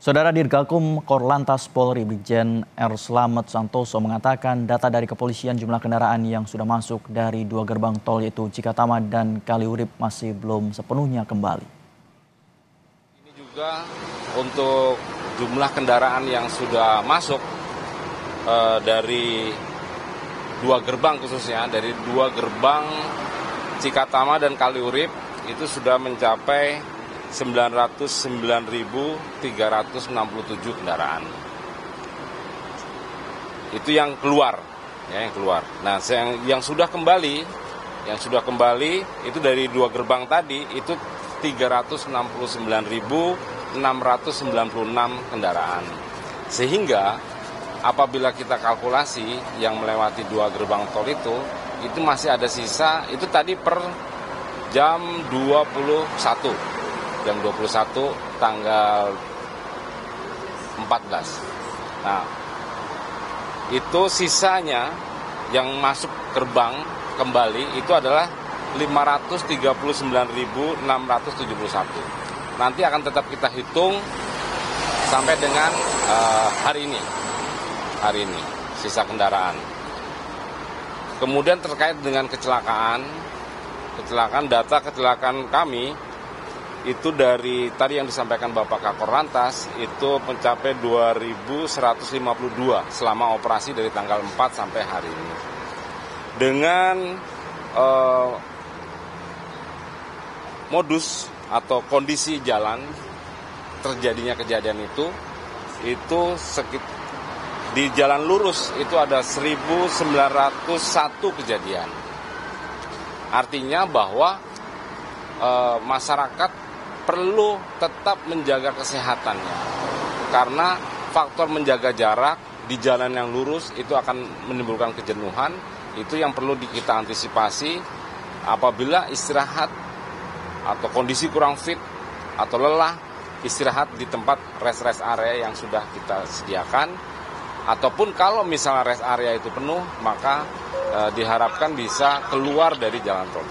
Saudara Dirgakum Korlantas Polri Brigjen R. Slamet Santoso mengatakan data dari kepolisian jumlah kendaraan yang sudah masuk dari dua gerbang tol yaitu Cikatama dan Kaliurip masih belum sepenuhnya kembali. Ini juga untuk jumlah kendaraan yang sudah masuk uh, dari dua gerbang khususnya dari dua gerbang Cikatama dan Kaliurip itu sudah mencapai 909.367 kendaraan. Itu yang keluar, ya yang keluar. Nah, yang yang sudah kembali, yang sudah kembali itu dari dua gerbang tadi itu 369.696 kendaraan. Sehingga apabila kita kalkulasi yang melewati dua gerbang tol itu, itu masih ada sisa, itu tadi per jam 21 jam 21 tanggal 14. Nah, itu sisanya yang masuk gerbang kembali itu adalah 539.671. Nanti akan tetap kita hitung sampai dengan uh, hari ini. Hari ini sisa kendaraan. Kemudian terkait dengan kecelakaan, kecelakaan data kecelakaan kami itu dari tadi yang disampaikan Bapak Kakor Lantas itu mencapai 2152 selama operasi dari tanggal 4 sampai hari ini. Dengan eh, modus atau kondisi jalan terjadinya kejadian itu itu sekit, di jalan lurus itu ada 1901 kejadian. Artinya bahwa e, masyarakat perlu tetap menjaga kesehatannya. Karena faktor menjaga jarak di jalan yang lurus itu akan menimbulkan kejenuhan. Itu yang perlu kita antisipasi apabila istirahat atau kondisi kurang fit atau lelah istirahat di tempat rest-rest area yang sudah kita sediakan ataupun kalau misalnya rest area itu penuh maka e, diharapkan bisa keluar dari jalan tol.